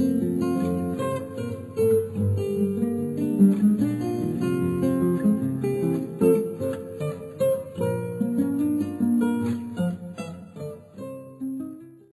you.